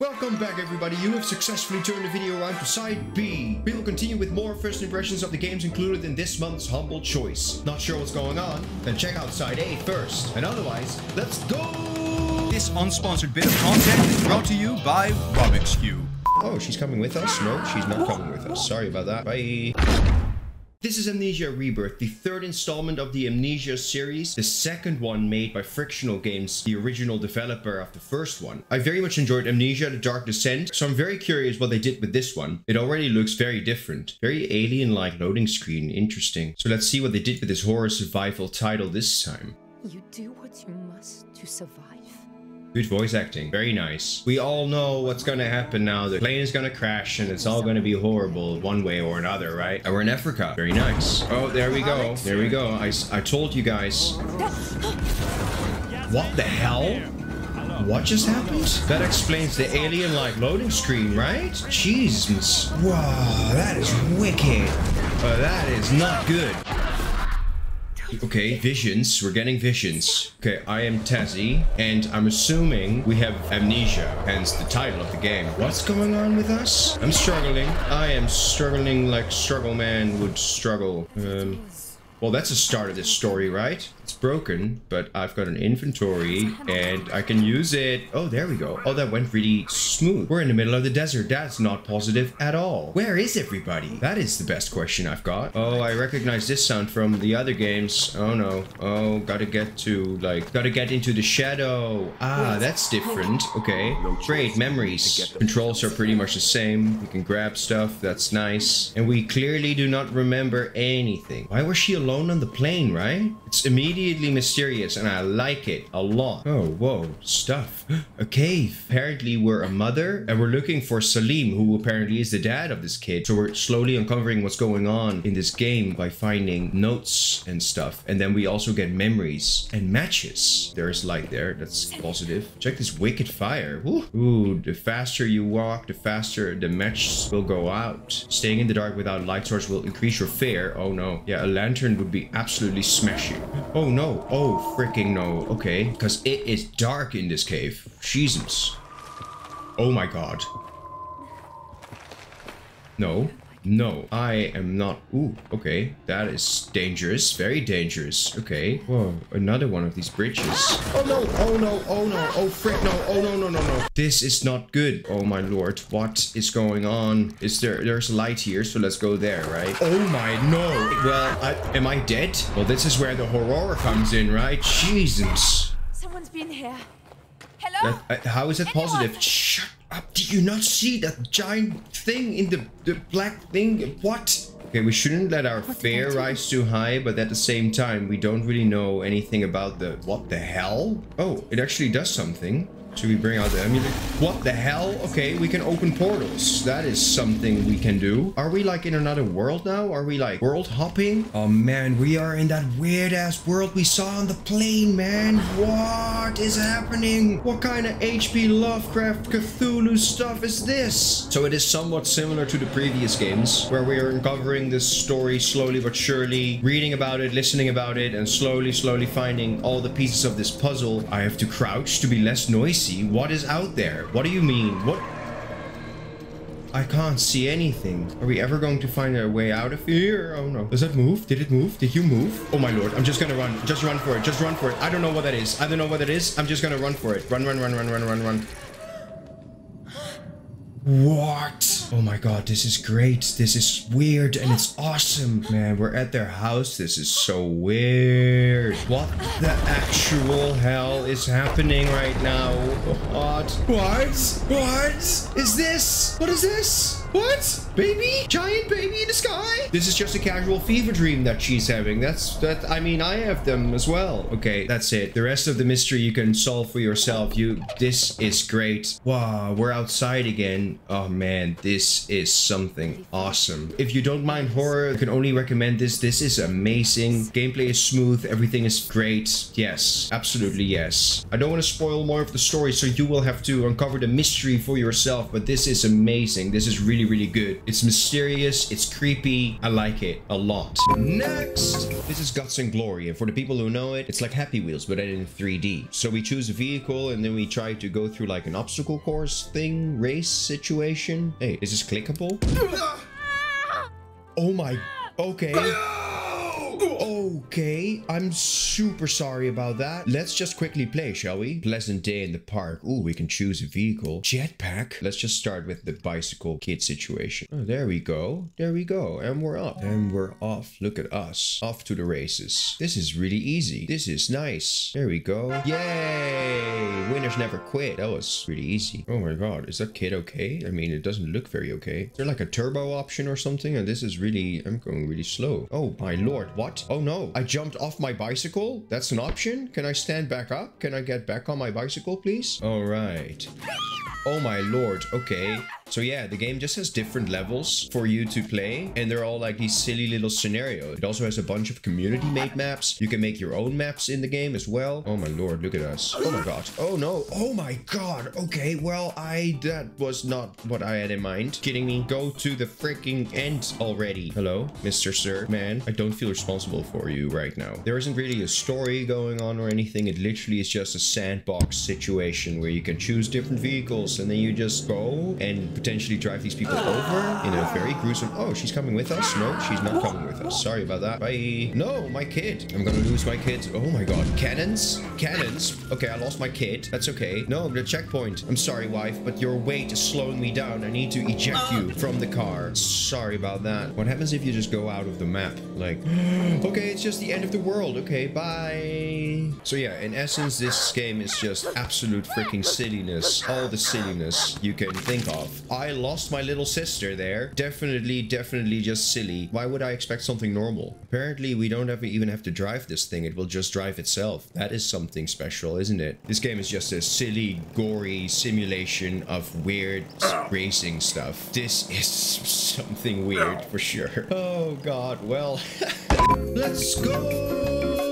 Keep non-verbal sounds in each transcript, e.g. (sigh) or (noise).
Welcome back everybody, you have successfully turned the video around to side B. We will continue with more first impressions of the games included in this month's Humble Choice. Not sure what's going on? Then check out side A first. And otherwise, let's go! This unsponsored bit of content is brought to you by Robikscube. Oh, she's coming with us? No, she's not coming with us. Sorry about that. Bye. This is Amnesia Rebirth, the third installment of the Amnesia series, the second one made by Frictional Games, the original developer of the first one. I very much enjoyed Amnesia The Dark Descent, so I'm very curious what they did with this one. It already looks very different. Very alien-like loading screen, interesting. So let's see what they did with this horror survival title this time. You do what you must to survive. Good voice acting. Very nice. We all know what's gonna happen now. The plane is gonna crash and it's all gonna be horrible one way or another, right? And we're in Africa. Very nice. Oh, there we go. There we go. I, I told you guys. What the hell? What just happened? That explains the alien-like loading screen, right? Jesus. Wow, that is wicked. That is not good. Okay, visions. We're getting visions. Okay, I am Tasi, and I'm assuming we have amnesia, hence the title of the game. What's going on with us? I'm struggling. I am struggling like Struggle Man would struggle. Um, well, that's the start of this story, right? It's broken, but I've got an inventory and I can use it. Oh, there we go. Oh, that went really smooth. We're in the middle of the desert. That's not positive at all. Where is everybody? That is the best question I've got. Oh, I recognize this sound from the other games. Oh no. Oh, gotta get to like, gotta get into the shadow. Ah, that's different. Okay. Great memories. Controls are pretty much the same. We can grab stuff. That's nice. And we clearly do not remember anything. Why was she alone on the plane, right? It's immediately mysterious and I like it a lot. Oh, whoa, stuff. (gasps) A cave. Apparently we're a mother and we're looking for Salim, who apparently is the dad of this kid. So we're slowly uncovering what's going on in this game by finding notes and stuff. And then we also get memories and matches. There's light there. That's positive. Check this wicked fire. Ooh, Ooh the faster you walk, the faster the matches will go out. Staying in the dark without light source will increase your fear. Oh no. Yeah, a lantern would be absolutely smashing. (gasps) Oh no. Oh freaking no. Okay. Because it is dark in this cave. Jesus. Oh my god. No. No, I am not. Ooh, okay. That is dangerous. Very dangerous. Okay. Whoa, another one of these bridges. Oh no, oh no, oh no, oh frick no, oh no, no, no, no. This is not good. Oh my lord, what is going on? Is there, there's a light here, so let's go there, right? Oh my, no. Well, I, am I dead? Well, this is where the horror comes in, right? Jesus. Someone's been here. Hello? That, uh, how is it positive? Shut up. Did you not see that giant thing in the, the black thing? What? Okay, we shouldn't let our fear rise too high, but at the same time, we don't really know anything about the... What the hell? Oh, it actually does something. Should we bring out the amulet? What the hell? Okay, we can open portals. That is something we can do. Are we like in another world now? Are we like world hopping? Oh man, we are in that weird ass world we saw on the plane, man. What is happening? What kind of HP Lovecraft Cthulhu stuff is this? So it is somewhat similar to the previous games where we are uncovering this story slowly but surely, reading about it, listening about it, and slowly, slowly finding all the pieces of this puzzle. I have to crouch to be less noisy what is out there? What do you mean? What? I can't see anything. Are we ever going to find a way out of here? Oh no. Does that move? Did it move? Did you move? Oh my lord. I'm just gonna run. Just run for it. Just run for it. I don't know what that is. I don't know what that is. I'm just gonna run for it. Run, run, run, run, run, run, run. What? Oh my god, this is great. This is weird and it's awesome. Man, we're at their house. This is so weird. What the actual hell is happening right now? What? What? What is this? What is this? What? Baby? Giant baby in the sky? This is just a casual fever dream that she's having. That's that. I mean, I have them as well. Okay, that's it. The rest of the mystery you can solve for yourself. You. This is great. Wow, we're outside again. Oh man, this is something awesome. If you don't mind horror, I can only recommend this. This is amazing. Gameplay is smooth. Everything is great. Yes, absolutely yes. I don't want to spoil more of the story, so you will have to uncover the mystery for yourself. But this is amazing. This is really really, really good. It's mysterious, it's creepy. I like it a lot. Next, this is Guts and Glory. And for the people who know it, it's like Happy Wheels, but in 3D. So we choose a vehicle and then we try to go through like an obstacle course thing, race situation. Hey, is this clickable? Ah! Oh my, okay. Oh, Okay, I'm super sorry about that. Let's just quickly play, shall we? Pleasant day in the park. Ooh, we can choose a vehicle. Jetpack. Let's just start with the bicycle kid situation. Oh, there we go. There we go. And we're up. And we're off. Look at us. Off to the races. This is really easy. This is nice. There we go. Yay! Winners never quit. That was pretty easy. Oh my god, is that kid okay? I mean, it doesn't look very okay. Is there like a turbo option or something? And this is really, I'm going really slow. Oh my lord, what? Oh no, Oh. I jumped off my bicycle? That's an option? Can I stand back up? Can I get back on my bicycle, please? All right. Oh my lord, okay. So yeah, the game just has different levels for you to play, and they're all like these silly little scenarios. It also has a bunch of community-made maps. You can make your own maps in the game as well. Oh my lord, look at us. Oh my god. Oh no. Oh my god. Okay, well, I... That was not what I had in mind. Kidding me? Go to the freaking end already. Hello, Mr. Sir. Man, I don't feel responsible for you right now. There isn't really a story going on or anything. It literally is just a sandbox situation where you can choose different vehicles and then you just go and potentially drive these people ah. over in a very gruesome... Oh, she's coming with us? No, she's not coming with us. Sorry about that. Bye. No, my kid. I'm gonna lose my kid. Oh my god. Cannons? Cannons? Okay, I lost my kid. That's okay. No, the checkpoint. I'm sorry, wife, but your weight is slowing me down. I need to eject you ah. from the car. Sorry about that. What happens if you just go out of the map? Like, (gasps) okay, it's just the end of the world. Okay, bye. So yeah, in essence, this game is just absolute freaking silliness. All the silliness you can think of. I lost my little sister there. Definitely, definitely just silly. Why would I expect something normal? Apparently, we don't have, even have to drive this thing. It will just drive itself. That is something special, isn't it? This game is just a silly, gory simulation of weird racing stuff. This is (laughs) something weird for sure. Oh god, well, (laughs) let's go!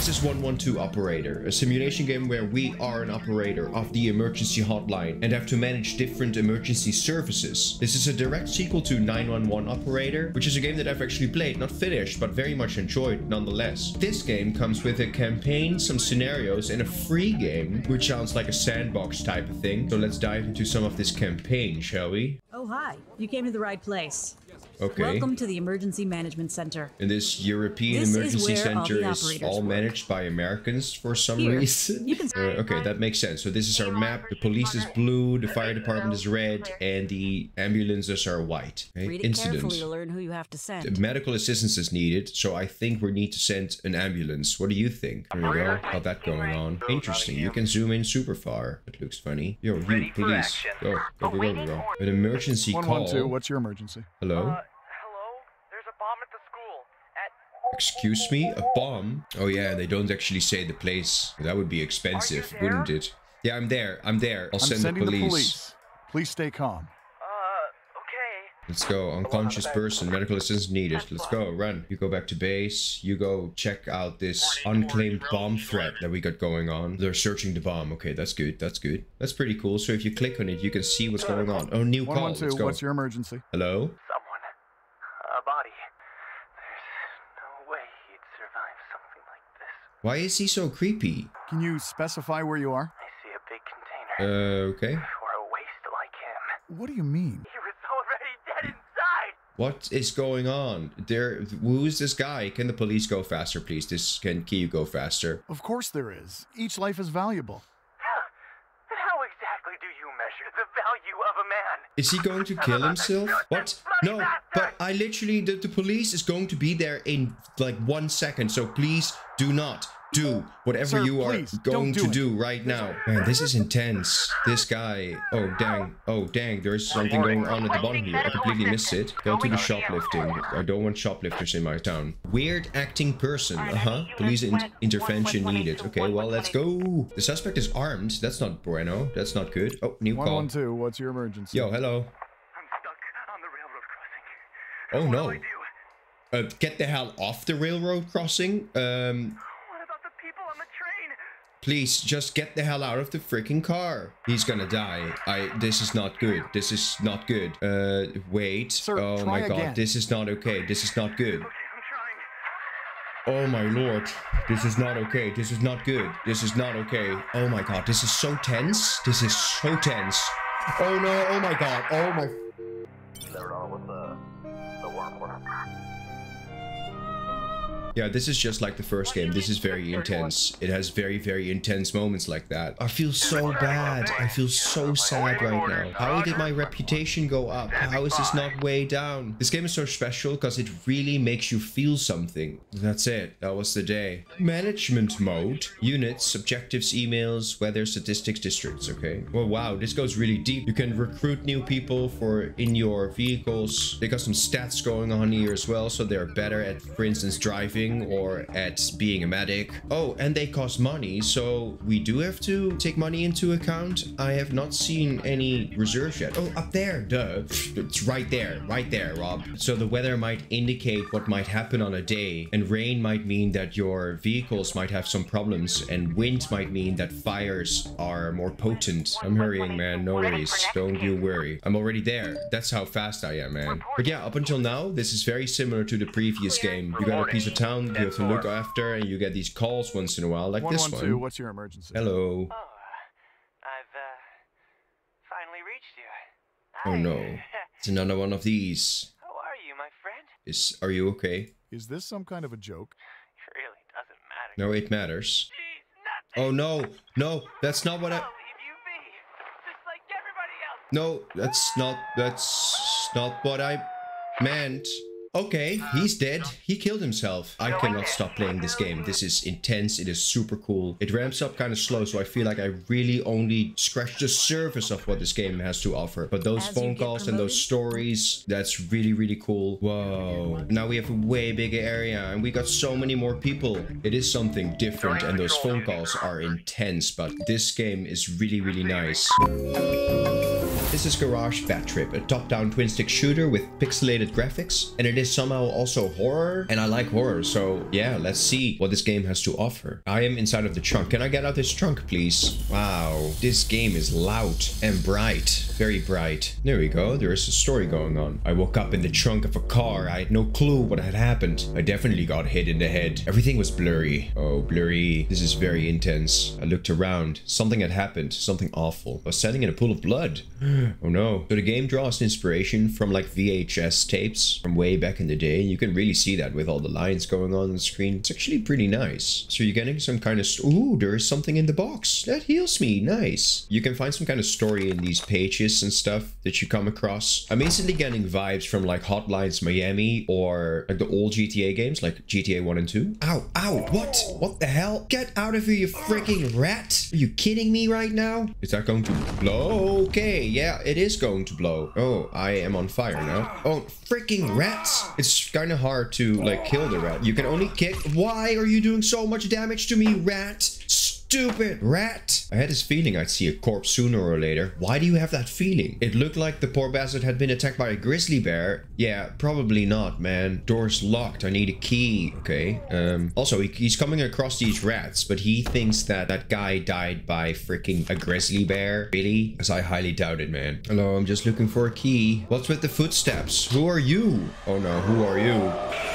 This is 112 Operator, a simulation game where we are an operator of the emergency hotline and have to manage different emergency services. This is a direct sequel to 911 Operator, which is a game that I've actually played, not finished, but very much enjoyed nonetheless. This game comes with a campaign, some scenarios, and a free game, which sounds like a sandbox type of thing. So let's dive into some of this campaign, shall we? Oh, hi. You came to the right place. Okay. Welcome to the Emergency Management Center. In this European This is emergency all center is all work. managed by Americans for some Here, reason. you can- (laughs) Uh, okay, that makes sense. So this is our map. The police is blue, the fire department is red, and the ambulances are white. Okay? Read it Incident. carefully to learn who you have to send. Medical assistance is needed, so I think we need to send an ambulance. What do you think? There we go. Got that going on. Interesting. You can zoom in super far. That looks funny. Yo, you, police. Go, go, go, go, go. An emergency call. 112, what's your emergency? Hello? Uh, hello? There's a bomb at the school. At Excuse me? A bomb? Oh yeah, they don't actually say the place. That would be expensive, wouldn't it? Yeah, I'm there. I'm there. I'll I'm send the police. the police. Please stay calm. uh, okay. Let's go. Unconscious person. Medical assistance needed. Let's go. Run. You go back to base. You go check out this unclaimed bomb threat that we got going on. They're searching the bomb. Okay, that's good. That's good. That's pretty cool. So if you click on it, you can see what's going on. Oh, new call. Let's go. what's your emergency? Hello? Someone. A body. There's no way he'd survive something like this. Why is he so creepy? Can you specify where you are? I see a big container. Uh, okay. For a waste like him. What do you mean? He was already dead inside! What is going on? There, who is this guy? Can the police go faster, please? This can, can you go faster? Of course there is. Each life is valuable. Huh. How exactly do you measure the value of a man? Is he going to kill himself? What? No, but I literally, the, the police is going to be there in like one second. So please do not do whatever Sir, you are please, going don't to it. do right now. Man, this is intense. This guy. Oh, dang. Oh, dang. There's something going on at the bottom here. I completely missed it. Go to the shoplifting. I don't want shoplifters in my town. Weird acting person. Uh-huh. Police in intervention needed. Okay, well, let's go. The suspect is armed. That's not bueno. That's not good. Oh, new call. 112, what's your emergency? Yo, hello. I'm stuck on the railroad crossing. Oh, no. do I do? Uh, get the hell off the railroad crossing. Um, What about the people on the train? Please, just get the hell out of the freaking car. He's gonna die. I. This is not good. This is not good. Uh, wait. Sir, oh try my god. This is not okay. This is not good. Okay, I'm trying. Oh my lord. This is not okay. This is not good. This is not okay. Oh my god. This is so tense. This is so tense. Oh no. Oh my god. Oh my. Yeah, this is just like the first game. This is very intense. It has very, very intense moments like that. I feel so bad. I feel so sad right now. How did my reputation go up? How is this not way down? This game is so special because it really makes you feel something. That's it. That was the day. Management mode. Units, objectives, emails, weather, statistics, districts. Okay. Well, wow. This goes really deep. You can recruit new people for in your vehicles. They got some stats going on here as well. So they're better at, for instance, driving or at being a medic. Oh, and they cost money, so we do have to take money into account. I have not seen any reserves yet. Oh, up there, duh. It's right there, right there, Rob. So the weather might indicate what might happen on a day, and rain might mean that your vehicles might have some problems, and wind might mean that fires are more potent. I'm hurrying, man. No worries. Don't you worry. I'm already there. That's how fast I am, man. But yeah, up until now, this is very similar to the previous game. You got a piece of town you have to look after, and you get these calls once in a while, like this 112, one. what's your emergency? Hello. Oh, I've uh, finally reached you. Oh no. (laughs) It's another one of these. How are you, my friend? Is are you okay? Is this some kind of a joke? It really doesn't matter. No, it matters. Jeez. Oh no, no, that's not what I. I'll leave you be, just like everybody else. No, that's not. That's not what I meant. Okay, he's dead. He killed himself. I cannot stop playing this game. This is intense. It is super cool. It ramps up kind of slow, so I feel like I really only scratched the surface of what this game has to offer. But those As phone calls and those stories, that's really, really cool. Whoa. Now we have a way bigger area and we got so many more people. It is something different and those phone calls are intense, but this game is really, really nice. This is Garage Bad Trip, a top-down twin-stick shooter with pixelated graphics, and it is somehow also horror, and I like horror, so yeah, let's see what this game has to offer. I am inside of the trunk. Can I get out this trunk, please? Wow, this game is loud and bright, very bright. There we go, there is a story going on. I woke up in the trunk of a car. I had no clue what had happened. I definitely got hit in the head. Everything was blurry. Oh, blurry. This is very intense. I looked around. Something had happened. Something awful. I was standing in a pool of blood. (gasps) (gasps) oh no. So the game draws inspiration from like VHS tapes from way back in the day. And you can really see that with all the lines going on on the screen. It's actually pretty nice. So you're getting some kind of... Ooh, there is something in the box. That heals me. Nice. You can find some kind of story in these pages and stuff that you come across. I'm instantly getting vibes from like Hotlines Miami or like the old GTA games like GTA 1 and 2. Ow, ow, what? What the hell? Get out of here, you freaking rat. Are you kidding me right now? Is that going to blow? Okay, yeah, it is going to blow. Oh, I am on fire now. Oh, freaking rats. It's kind of hard to like kill the rat. You can only kick. Why are you doing so much damage to me, rat? Stupid rat! I had this feeling I'd see a corpse sooner or later. Why do you have that feeling? It looked like the poor bastard had been attacked by a grizzly bear. Yeah, probably not, man. Door's locked. I need a key. Okay. Um. Also, he, he's coming across these rats, but he thinks that that guy died by freaking a grizzly bear. Really? As I highly doubt it, man. Hello, I'm just looking for a key. What's with the footsteps? Who are you? Oh no, who are you?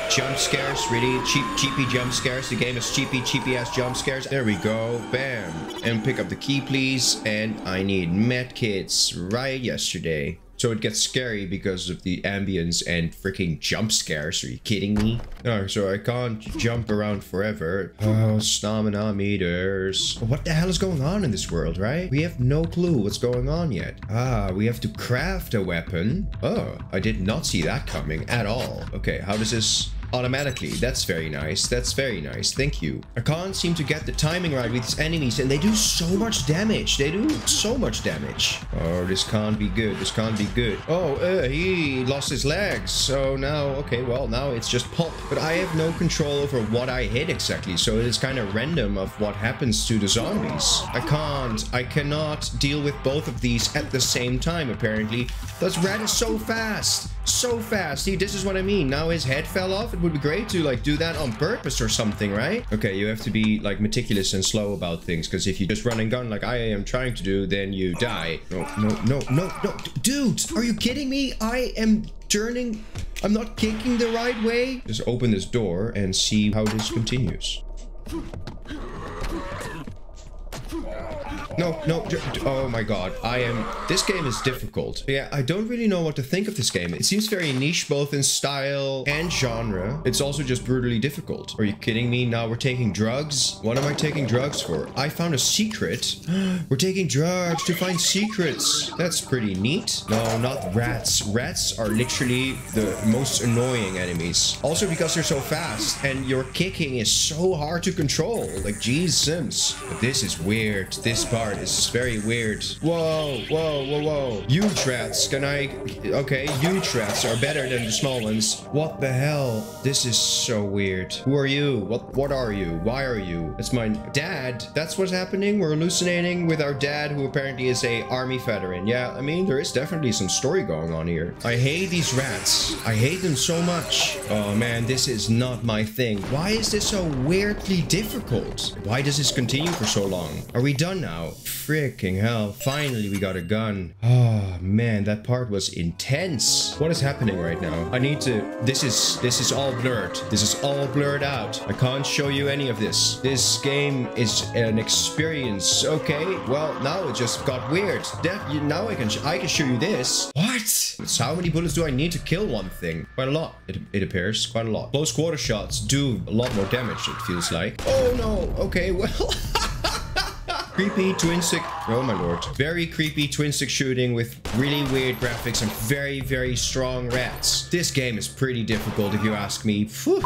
Jump scares, really? Cheap, cheapy jump scares. The game is cheapy, cheapy ass jump scares. There we go. Bam. And pick up the key, please. And I need med kits right yesterday. So it gets scary because of the ambience and freaking jump scares. Are you kidding me? Oh, so I can't jump around forever. Oh, stamina meters. What the hell is going on in this world, right? We have no clue what's going on yet. Ah, we have to craft a weapon. Oh, I did not see that coming at all. Okay, how does this automatically. That's very nice. That's very nice. Thank you. I can't seem to get the timing right with these enemies and they do so much damage. They do so much damage. Oh, this can't be good. This can't be good. Oh, uh, he lost his legs. So now, okay, well, now it's just pulp. But I have no control over what I hit exactly. So it is kind of random of what happens to the zombies. I can't. I cannot deal with both of these at the same time, apparently. This rat is so fast. so fast. See, this is what I mean. Now his head fell off. It would be great to like do that on purpose or something, right? Okay, you have to be like meticulous and slow about things because if you just run and gun like I am trying to do, then you die. No, no, no, no, no. Dude, are you kidding me? I am turning. I'm not kicking the right way. Just open this door and see how this continues. No, no, oh my god, I am, this game is difficult. Yeah, I don't really know what to think of this game. It seems very niche both in style and genre. It's also just brutally difficult. Are you kidding me? Now we're taking drugs? What am I taking drugs for? I found a secret. (gasps) we're taking drugs to find secrets. That's pretty neat. No, not rats. Rats are literally the most annoying enemies. Also because they're so fast and your kicking is so hard to control. Like, geez, Sims. But this is weird. This part is very weird. Whoa, whoa, whoa, whoa. Huge rats. Can I... Okay, huge rats are better than the small ones. What the hell? This is so weird. Who are you? What What are you? Why are you? It's my dad. That's what's happening? We're hallucinating with our dad, who apparently is a army veteran. Yeah, I mean, there is definitely some story going on here. I hate these rats. I hate them so much. Oh man, this is not my thing. Why is this so weirdly difficult? Why does this continue for so long? Are we done now? Freaking hell. Finally, we got a gun. Oh, man, that part was intense. What is happening right now? I need to... This is... This is all blurred. This is all blurred out. I can't show you any of this. This game is an experience. Okay, well, now it just got weird. You, now I can, I can show you this. What? How many bullets do I need to kill one thing? Quite a lot, it, it appears. Quite a lot. Close quarter shots do a lot more damage, it feels like. Oh, no. Okay, well... (laughs) creepy twin stick oh my lord. Very creepy twin stick shooting with really weird graphics and very very strong rats. This game is pretty difficult if you ask me. The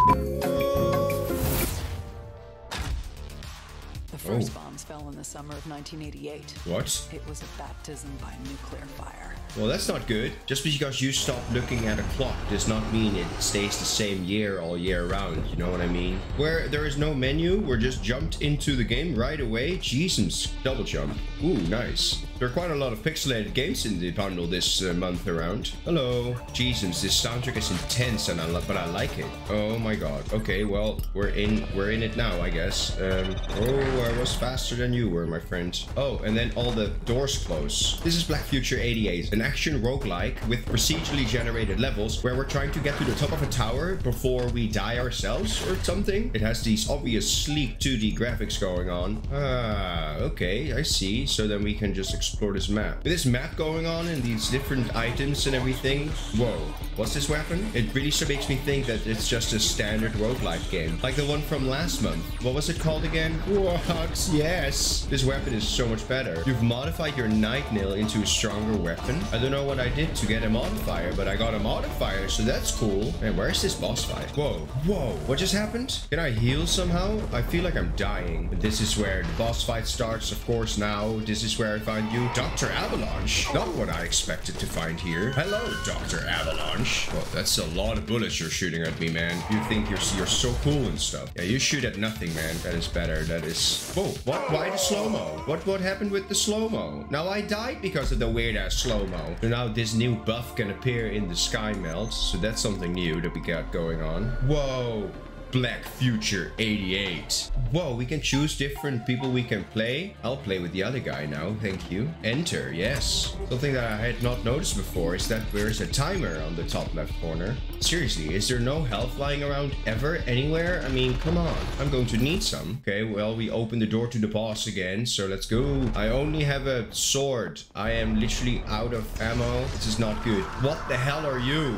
first oh. bombs fell in the summer of 1988. what? It was a baptism by nuclear fire. well that's not good. Just because you stop looking at a clock does not mean it stays the same year all year round you know what i mean? Where there is no menu we're just jumped into the game right away. Jesus double jump. Ooh nice there are quite a lot of pixelated games in the bundle this uh, month around. Hello. Jesus, this soundtrack is intense, and I but I like it. Oh my god. Okay, well, we're in we're in it now, I guess. Um, oh, I was faster than you were, my friend. Oh, and then all the doors close. This is Black Future 88, an action roguelike with procedurally generated levels where we're trying to get to the top of a tower before we die ourselves or something. It has these obvious sleek 2D graphics going on. Ah, okay, I see. So then we can just this map. With this map going on and these different items and everything, whoa, what's this weapon? It really so makes me think that it's just a standard roguelike game. Like the one from last month. What was it called again? What? Yes. This weapon is so much better. You've modified your knight nail into a stronger weapon. I don't know what I did to get a modifier, but I got a modifier, so that's cool. Man, where's this boss fight? Whoa, whoa, what just happened? Can I heal somehow? I feel like I'm dying. This is where the boss fight starts, of course, now. This is where I find you, Dr. Avalanche. Not what I expected to find here. Hello, Dr. Avalanche. Well, that's a lot of bullets you're shooting at me, man. You think you're, you're so cool and stuff. Yeah, you shoot at nothing, man. That is better. That is... Whoa, what? Why the slow-mo? What, what happened with the slow-mo? Now I died because of the weird-ass slow-mo. So now this new buff can appear in the sky melt. So that's something new that we got going on. Whoa. Black Future 88. Whoa, we can choose different people we can play. I'll play with the other guy now, thank you. Enter, yes. Something that I had not noticed before is that there's a timer on the top left corner. Seriously, is there no health lying around ever, anywhere? I mean, come on. I'm going to need some. Okay, well, we open the door to the boss again, so let's go. I only have a sword. I am literally out of ammo. This is not good. What the hell are you?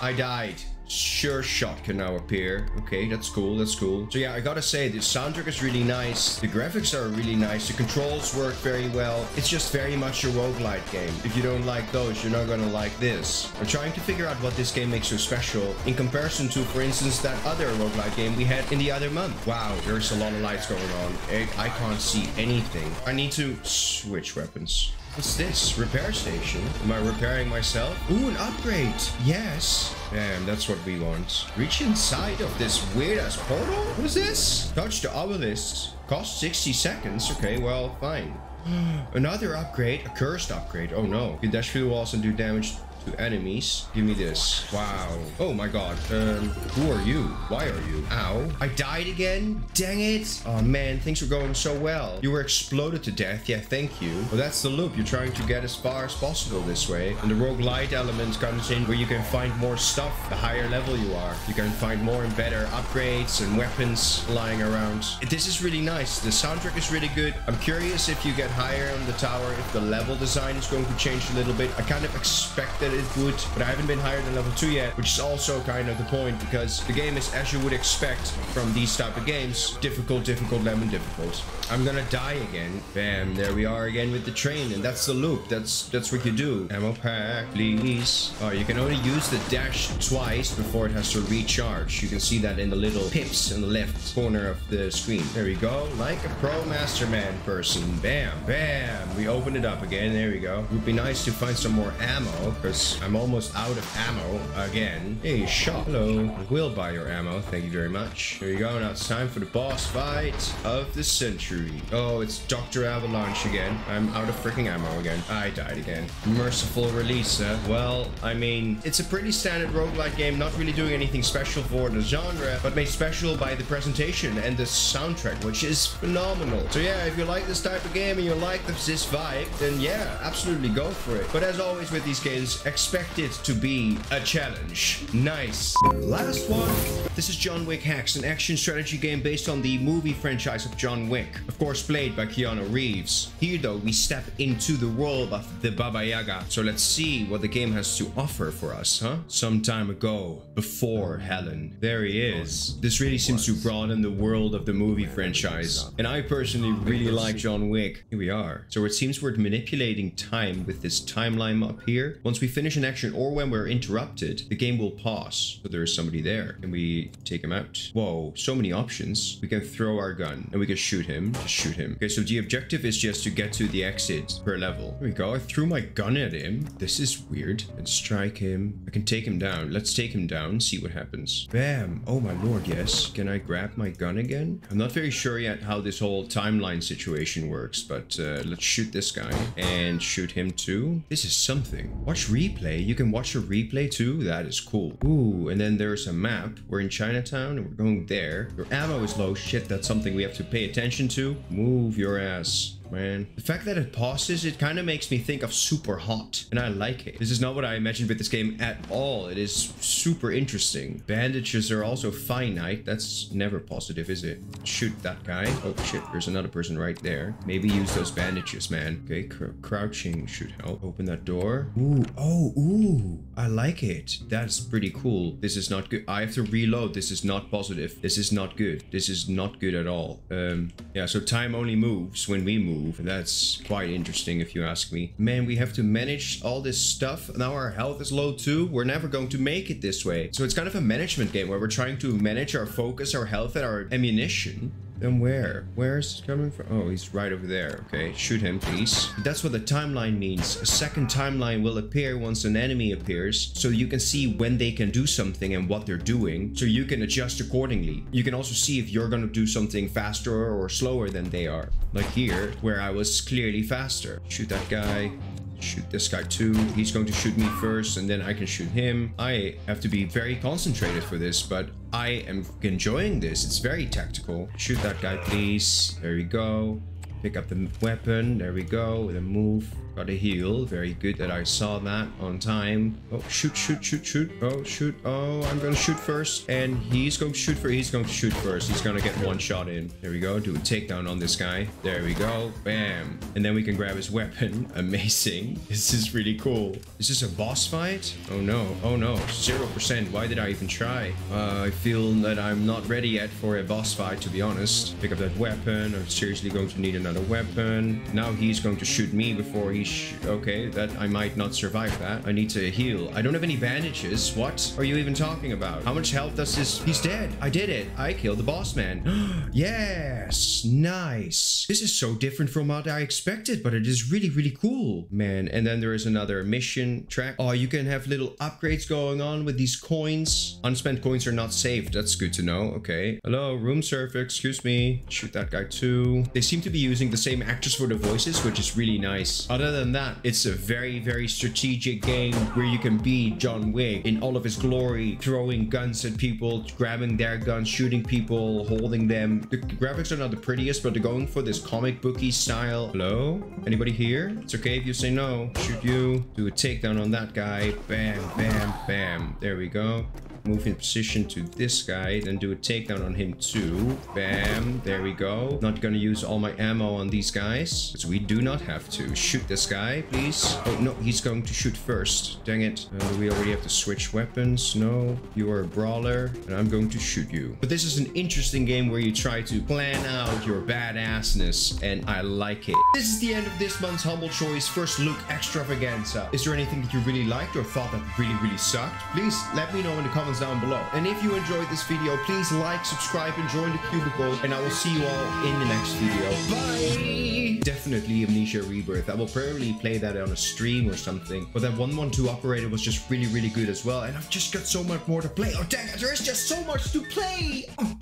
I died. Sure shot can now appear. Okay, that's cool, that's cool. So yeah, I gotta say, the soundtrack is really nice. The graphics are really nice. The controls work very well. It's just very much a roguelite game. If you don't like those, you're not gonna like this. I'm trying to figure out what this game makes so special in comparison to, for instance, that other roguelite game we had in the other month. Wow, there's a lot of lights going on. I, I can't see anything. I need to switch weapons. What's this? Repair station? Am I repairing myself? Ooh, an upgrade. Yes. Damn, that's what we want. Reach inside of this weird-ass portal? What is this? Touch the obelisk. Cost 60 seconds. Okay, well, fine. (gasps) Another upgrade. A cursed upgrade. Oh no. You dash through the walls and do damage Two enemies. Give me this. Wow. Oh my god. Um, who are you? Why are you? Ow. I died again? Dang it. Oh man, things were going so well. You were exploded to death. Yeah, thank you. Well, that's the loop. You're trying to get as far as possible this way. And the roguelite element comes in where you can find more stuff the higher level you are. You can find more and better upgrades and weapons lying around. This is really nice. The soundtrack is really good. I'm curious if you get higher on the tower, if the level design is going to change a little bit. I kind of expected it would, but I haven't been higher than level 2 yet, which is also kind of the point because the game is, as you would expect from these type of games, difficult, difficult, lemon, difficult. I'm gonna die again. Bam, there we are again with the train, and that's the loop. That's that's what you do. Ammo pack, please. Oh, you can only use the dash twice before it has to recharge. You can see that in the little pips in the left corner of the screen. There we go, like a pro Masterman person. Bam, bam. We open it up again. There we go. It would be nice to find some more ammo, because I'm almost out of ammo again. Hey, shot. Hello. I will buy your ammo. Thank you very much. Here you go. Now it's time for the boss fight of the century. Oh, it's Dr. Avalanche again. I'm out of freaking ammo again. I died again. Merciful release, huh? Well, I mean, it's a pretty standard roguelike game, not really doing anything special for the genre, but made special by the presentation and the soundtrack, which is phenomenal. So yeah, if you like this type of game and you like this vibe, then yeah, absolutely go for it. But as always with these games, expect it to be a challenge. Nice. Last one. This is John Wick Hex, an action strategy game based on the movie franchise of John Wick. Of course, played by Keanu Reeves. Here, though, we step into the world of the Baba Yaga. So let's see what the game has to offer for us, huh? Some time ago, before Helen. There he is. This really seems to broaden the world of the movie franchise. And I personally really like John Wick. Here we are. So it seems we're manipulating time with this timeline up here. Once we finish an action or when we're interrupted, the game will pause. So there is somebody there. Can we take him out? Whoa, so many options. We can throw our gun and we can shoot him. Just shoot him. Okay, so the objective is just to get to the exit per level. There we go. I threw my gun at him. This is weird. And strike him. I can take him down. Let's take him down. See what happens. Bam. Oh my lord, yes. Can I grab my gun again? I'm not very sure yet how this whole timeline situation works, but uh, let's shoot this guy and shoot him too. This is something. Watch replay. You can watch a replay too. That is cool. Ooh, and then there's a map. We're in Chinatown and we're going there. Your ammo is low. Shit, that's something we have to pay attention to. Move your ass man. The fact that it pauses, it kind of makes me think of Superhot, and I like it. This is not what I imagined with this game at all. It is super interesting. Bandages are also finite. That's never positive, is it? Shoot that guy. Oh shit, there's another person right there. Maybe use those bandages, man. Okay, cr crouching should help. Open that door. Ooh, oh, ooh. I like it. That's pretty cool. This is not good. I have to reload. This is not positive. This is not good. This is not good at all. Um, yeah, so time only moves when we move. That's quite interesting if you ask me. Man, we have to manage all this stuff. Now our health is low too. We're never going to make it this way. So it's kind of a management game where we're trying to manage our focus, our health, and our ammunition. Then where? Where is it coming from? Oh, he's right over there. Okay, shoot him, please. That's what the timeline means. A second timeline will appear once an enemy appears, so you can see when they can do something and what they're doing, so you can adjust accordingly. You can also see if you're gonna do something faster or slower than they are. Like here, where I was clearly faster. Shoot that guy shoot this guy too. He's going to shoot me first and then I can shoot him. I have to be very concentrated for this, but I am enjoying this. It's very tactical. Shoot that guy, please. There we go. Pick up the weapon. There we go. Then move. Got a heal. Very good that I saw that on time. Oh, shoot, shoot, shoot, shoot. Oh, shoot. Oh, I'm gonna shoot first. And he's going to shoot for he's going to shoot first. He's gonna get one shot in. There we go. Do a takedown on this guy. There we go. Bam. And then we can grab his weapon. (laughs) Amazing. This is really cool. Is this a boss fight? Oh no. Oh no. Zero percent. Why did I even try? Uh, I feel that I'm not ready yet for a boss fight, to be honest. Pick up that weapon. I'm seriously going to need another weapon. Now he's going to shoot me before he okay, that I might not survive that. I need to heal. I don't have any bandages. What are you even talking about? How much health does this? He's dead. I did it. I killed the boss man. (gasps) yes, nice. This is so different from what I expected, but it is really, really cool, man. And then there is another mission track. Oh, you can have little upgrades going on with these coins. Unspent coins are not saved. That's good to know. Okay. Hello, room surfer. Excuse me. Shoot that guy too. They seem to be using using the same actors for the voices, which is really nice. Other than that, it's a very, very strategic game where you can be John Wick in all of his glory, throwing guns at people, grabbing their guns, shooting people, holding them. The graphics are not the prettiest, but they're going for this comic booky style. Hello? Anybody here? It's okay if you say no. Shoot you. Do a takedown on that guy. Bam, bam, bam. There we go move in position to this guy, then do a takedown on him too. Bam, there we go. Not gonna use all my ammo on these guys, because we do not have to. Shoot this guy, please. Oh, no, he's going to shoot first. Dang it. Uh, we already have to switch weapons. No, you are a brawler, and I'm going to shoot you. But this is an interesting game where you try to plan out your badassness, and I like it. This is the end of this month's Humble Choice First Look Extravaganza. Is there anything that you really liked or thought that really, really sucked? Please let me know in the comments down below. And if you enjoyed this video, please like, subscribe, and join the cubicle. And I will see you all in the next video. Bye! Definitely Amnesia Rebirth. I will probably play that on a stream or something. But that 112 operator was just really, really good as well. And I've just got so much more to play. Oh, dang it, there is just so much to play! Oh.